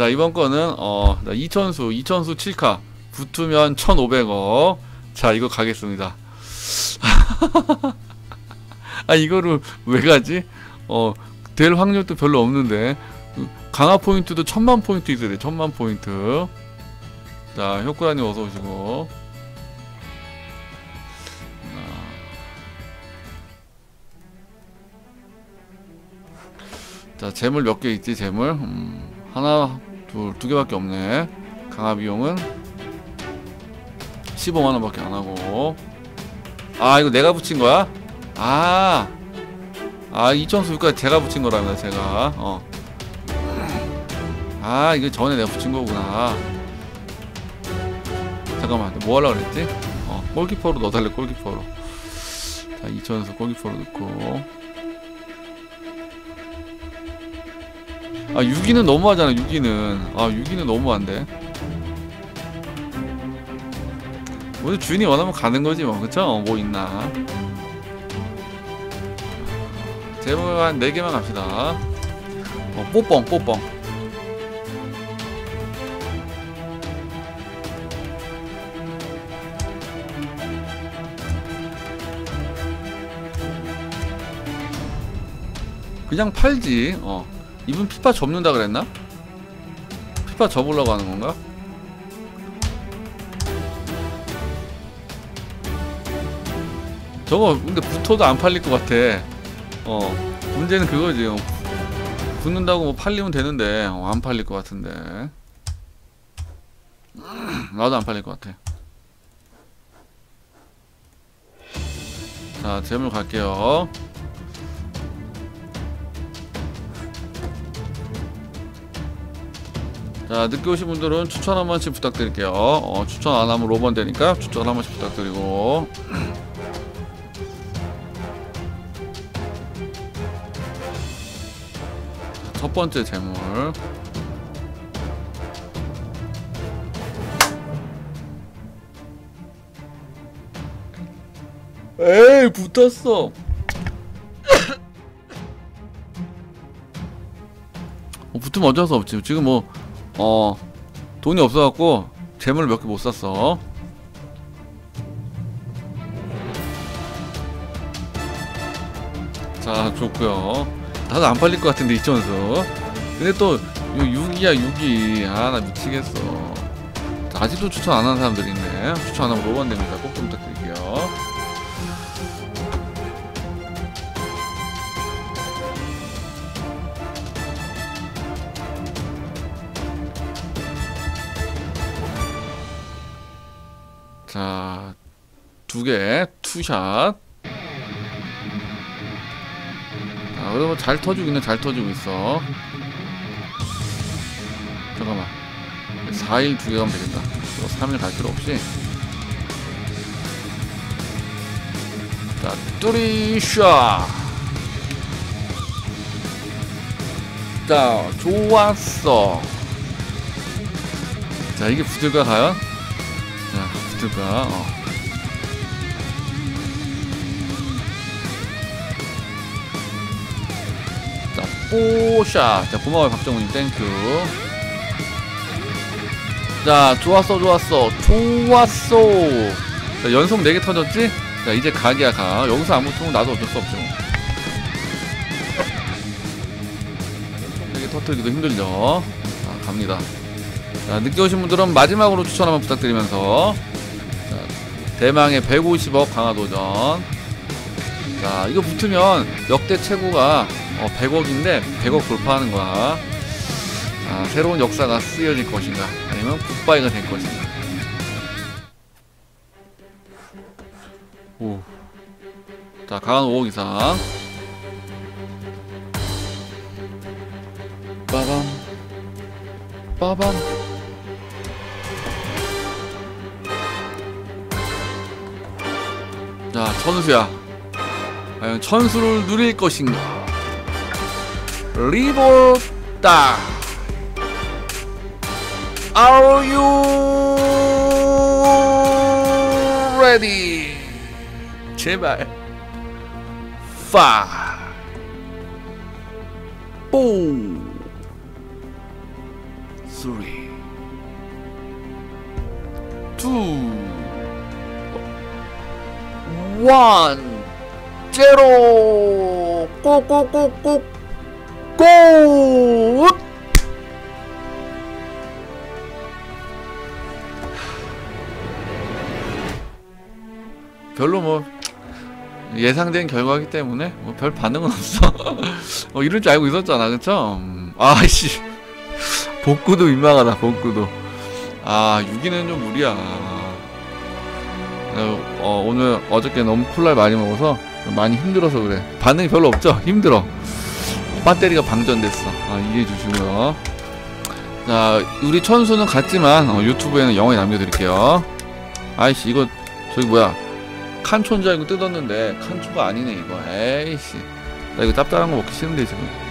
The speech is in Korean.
자 이번 거는 어 이천수 이천수 7카 붙으면 1,500억. 자 이거 가겠습니다. 아 이거를 왜 가지? 어 될 확률도 별로 없는데. 강화 포인트도 천만 포인트 있어야 돼 천만 포인트. 자 효쿠라님 어서 오시고. 자 재물 몇 개 있지 재물? 음, 하나 둘 두 개밖에 없네 강화 비용은 15만원밖에 안 하고 아 이거 내가 붙인 거야? 아, 아 2,000수까지 제가 붙인 거랍니다 제가 어. 아 이거 전에 내가 붙인 거구나 잠깐만 뭐 하려고 그랬지? 어 골키퍼로 넣어달래 골키퍼로 자 2,000수 골키퍼로 넣고 아 6위는 너무하잖아 6위는. 아 6위는 너무한데. 뭐 주인이 원하면 가는 거지 뭐. 그쵸? 뭐 있나. 제목 한 4개만 갑시다. 어, 뽀뻥 뽀뻥 그냥 팔지 어 이분 피파 접는다 그랬나? 피파 접으려고 하는 건가? 저거 근데 붙어도 안 팔릴 것 같아 어 문제는 그거지 어. 붙는다고 뭐 팔리면 되는데 어, 안 팔릴 것 같은데 나도 안 팔릴 것 같아 자 재물 갈게요 자 늦게 오신 분들은 추천 한 번씩 부탁드릴게요. 어, 추천 안 하면 로번 되니까 추천 한 번씩 부탁드리고. 첫 번째 재물. 에이 붙었어. 어, 붙으면 어쩔 수 없지. 지금 뭐 어 돈이 없어갖고 재물 몇 개 못 샀어. 자 좋고요. 나도 안 팔릴 것 같은데 이천수. 근데 또 6이야 6이 아 나 미치겠어. 자, 아직도 추천 안 하는 사람들이 있네. 추천 안 하면 로건 됩니다 자, 두 개, two shot. 자, 그래도 잘 터지고 있네, 잘 터지고 있어. 잠깐만. 4일 두 개 가면 되겠다. 3일 갈 필요 없이. 자, 뚜리샷! 자, 좋았어. 자, 이게 붙을까, 과연? 자, 붙을까? 어. 자, four shot. 자, 고마워요, 박정훈님. thank you. 자, 좋았어, 좋았어. 좋았어. 자, 연속 4개 터졌지? 자, 이제 각이야, 각. 여기서 안 붙으면 나도 어쩔 수 없죠. 연속 4개 터뜨리기도 힘들죠. 자, 갑니다. 자, 늦게 오신 분들은 마지막으로 추천 한번 부탁드리면서 자, 대망의 150억 강화도전. 자 이거 붙으면 역대 최고가 어, 100억인데 100억 돌파하는 거야. 자, 새로운 역사가 쓰여질 것인가? 아니면 굿바이가 될 것인가? 오. 자 강한 5억 이상. 빠밤. 빠밤 자 천수야. 과연 천수를 누릴 것인가? 리볼다. Are you ready? 제발. 5 4 3 one, zero. 꼬꼬꼬꼬 고! 별로 뭐 예상된 결과이기 때문에 뭐 별 반응은 없어. 어, 이럴 줄 알고 있었잖아, 그쵸? 음, 아씨 복구도 민망하다, 복구도. 아 6위는 좀 무리야. 어, 어, 오늘 어저께 너무 콜라를 많이 먹어서 많이 힘들어서 그래. 반응이 별로 없죠? 힘들어. 배터리가 방전됐어. 아, 이해해 주시고요. 자, 우리 천수는 같지만 어, 유튜브에는 영원히 남겨드릴게요. 아이씨 이거 저기 뭐야 칸초인 줄 알고 뜯었는데 칸초가 아니네 이거. 에이씨. 나 이거 짭짤한 거 먹기 싫은데 지금.